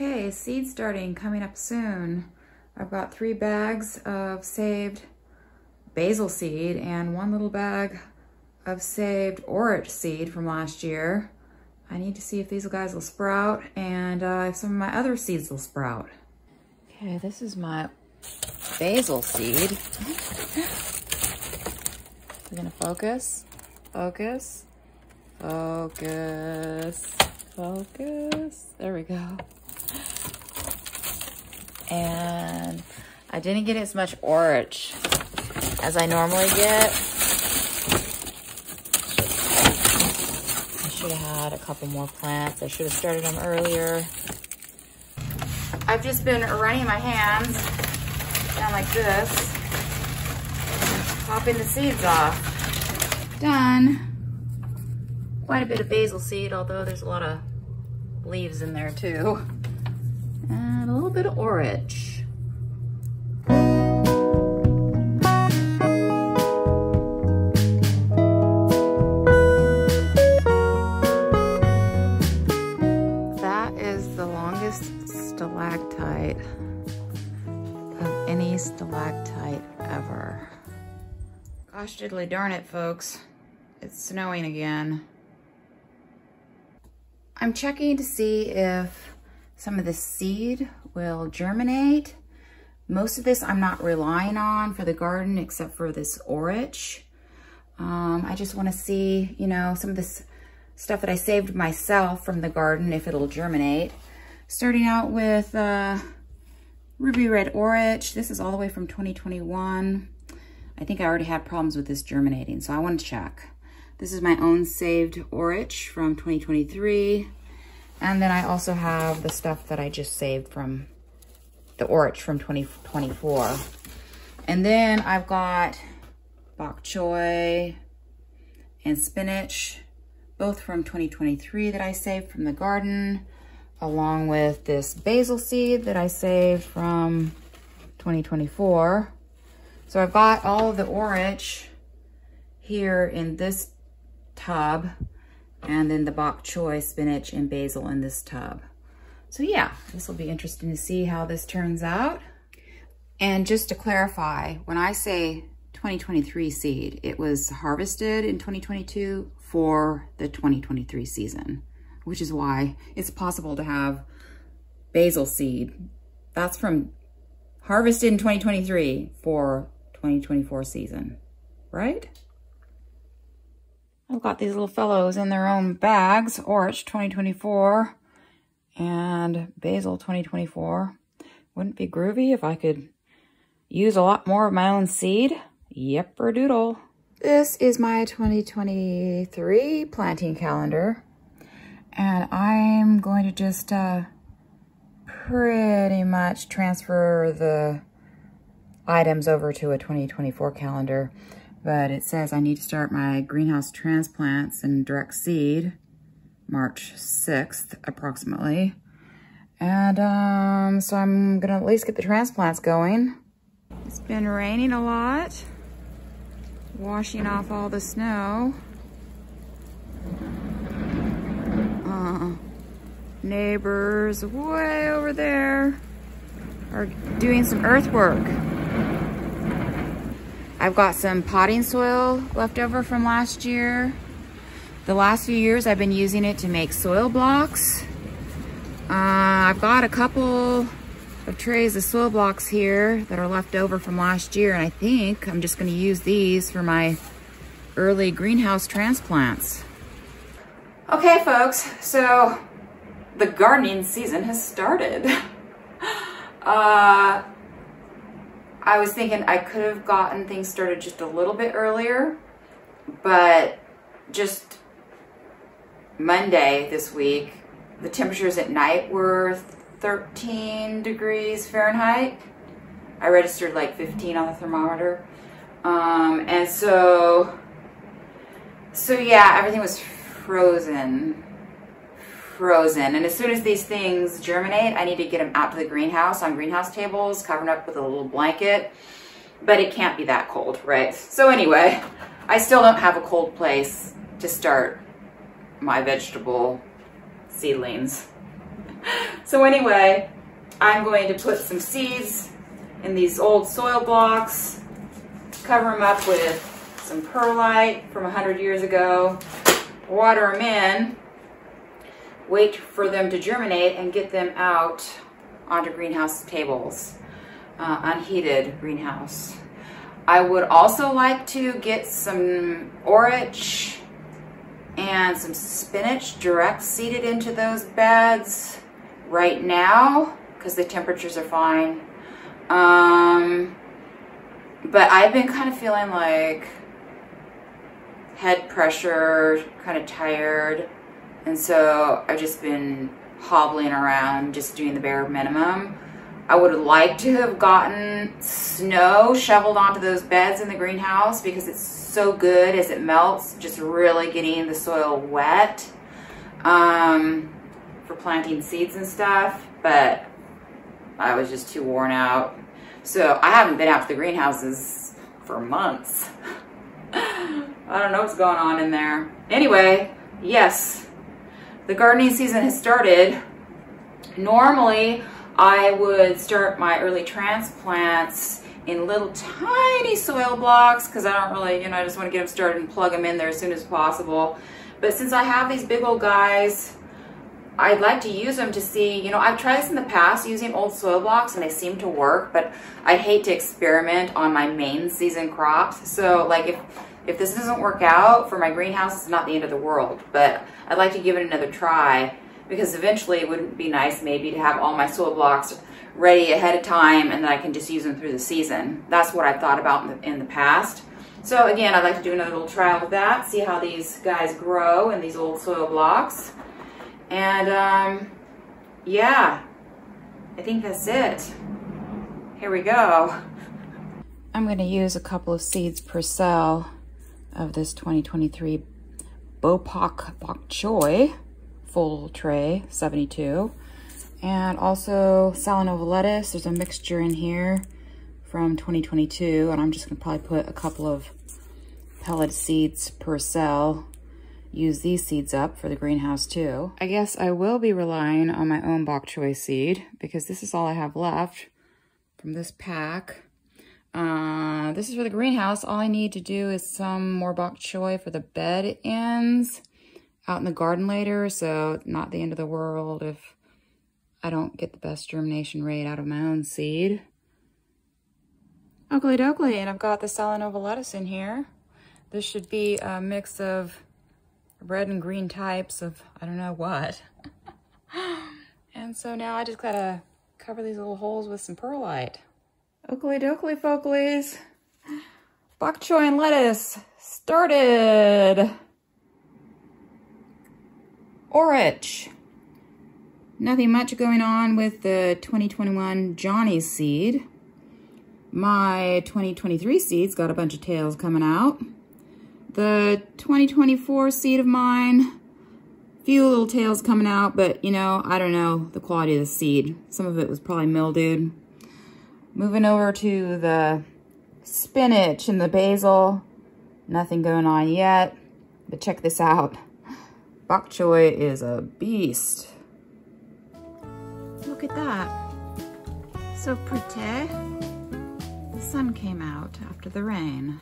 Okay, seed starting coming up soon. I've got three bags of saved basil seed and one little bag of saved orach seed from last year. I need to see if these guys will sprout and uh, if some of my other seeds will sprout. Okay, this is my basil seed. We're gonna focus, focus, focus, focus. There we go. And I didn't get as much orach as I normally get. I should have had a couple more plants. I should have started them earlier. I've just been running my hands down like this, popping the seeds off. Done. Quite a bit of basil seed, although there's a lot of leaves in there too. And a little bit of orach. That is the longest stalactite of any stalactite ever. Gosh diddly darn it, folks. It's snowing again. I'm checking to see if some of the seed will germinate. Most of this I'm not relying on for the garden except for this orach. Um, I just want to see, you know, some of this stuff that I saved myself from the garden if it'll germinate. Starting out with uh, Ruby Red Orach. This is all the way from 2021. I think I already had problems with this germinating, so I want to check. This is my own saved orach from 2023. And then I also have the stuff that I just saved from the orach from 2024. And then I've got bok choy and spinach, both from 2023 that I saved from the garden, along with this basil seed that I saved from 2024. So I've got all of the orach here in this tub and then the bok choy, spinach, and basil in this tub. So yeah, this will be interesting to see how this turns out. And just to clarify, when I say 2023 seed, it was harvested in 2022 for the 2023 season, which is why it's possible to have basil seed. That's from harvested in 2023 for 2024 season, right? I've got these little fellows in their own bags, Orach 2024 and Basil 2024. Wouldn't be groovy if I could use a lot more of my own seed? Yep Yepper doodle. This is my 2023 planting calendar. And I'm going to just uh, pretty much transfer the items over to a 2024 calendar but it says I need to start my greenhouse transplants and direct seed March 6th approximately. And um, so I'm gonna at least get the transplants going. It's been raining a lot, washing off all the snow. Uh, neighbors way over there are doing some earthwork. I've got some potting soil left over from last year. The last few years I've been using it to make soil blocks. Uh, I've got a couple of trays of soil blocks here that are left over from last year and I think I'm just gonna use these for my early greenhouse transplants. Okay folks, so the gardening season has started. uh, I was thinking I could have gotten things started just a little bit earlier, but just Monday this week, the temperatures at night were 13 degrees Fahrenheit. I registered like 15 on the thermometer. Um, and so, so yeah, everything was frozen frozen. And as soon as these things germinate, I need to get them out to the greenhouse on greenhouse tables, covered up with a little blanket. But it can't be that cold, right? So anyway, I still don't have a cold place to start my vegetable seedlings. So anyway, I'm going to put some seeds in these old soil blocks, cover them up with some perlite from 100 years ago, water them in, wait for them to germinate and get them out onto greenhouse tables, uh, unheated greenhouse. I would also like to get some orach and some spinach direct seeded into those beds right now because the temperatures are fine. Um, but I've been kind of feeling like head pressure, kind of tired. And so I've just been hobbling around, just doing the bare minimum. I would like to have gotten snow shoveled onto those beds in the greenhouse because it's so good as it melts, just really getting the soil wet um, for planting seeds and stuff. But I was just too worn out. So I haven't been out to the greenhouses for months. I don't know what's going on in there. Anyway, yes, the gardening season has started. Normally, I would start my early transplants in little tiny soil blocks because I don't really, you know, I just want to get them started and plug them in there as soon as possible. But since I have these big old guys, I'd like to use them to see, you know, I've tried this in the past using old soil blocks and they seem to work, but I'd hate to experiment on my main season crops. So like if if this doesn't work out for my greenhouse, it's not the end of the world, but I'd like to give it another try because eventually it wouldn't be nice maybe to have all my soil blocks ready ahead of time and then I can just use them through the season. That's what I've thought about in the, in the past. So again, I'd like to do another little trial with that, see how these guys grow in these old soil blocks. And um, yeah, I think that's it. Here we go. I'm gonna use a couple of seeds per cell of this 2023 Bopak Bok Choy full tray, 72. And also Salanova lettuce. There's a mixture in here from 2022. And I'm just gonna probably put a couple of pellet seeds per cell. Use these seeds up for the greenhouse too. I guess I will be relying on my own bok choy seed because this is all I have left from this pack. Uh, this is for the greenhouse. All I need to do is some more bok choy for the bed ends out in the garden later. So not the end of the world if I don't get the best germination rate out of my own seed. Oakley dokley, and I've got the Salanova lettuce in here. This should be a mix of red and green types of I don't know what. and so now I just gotta cover these little holes with some perlite. Oakley dokley folkleys. Bok choy and lettuce started. Orach. Nothing much going on with the 2021 Johnny's seed. My 2023 seeds got a bunch of tails coming out. The 2024 seed of mine, few little tails coming out, but you know, I don't know the quality of the seed. Some of it was probably mildewed. Moving over to the spinach and the basil. Nothing going on yet, but check this out. Bok choy is a beast. Look at that. So pretty. The sun came out after the rain.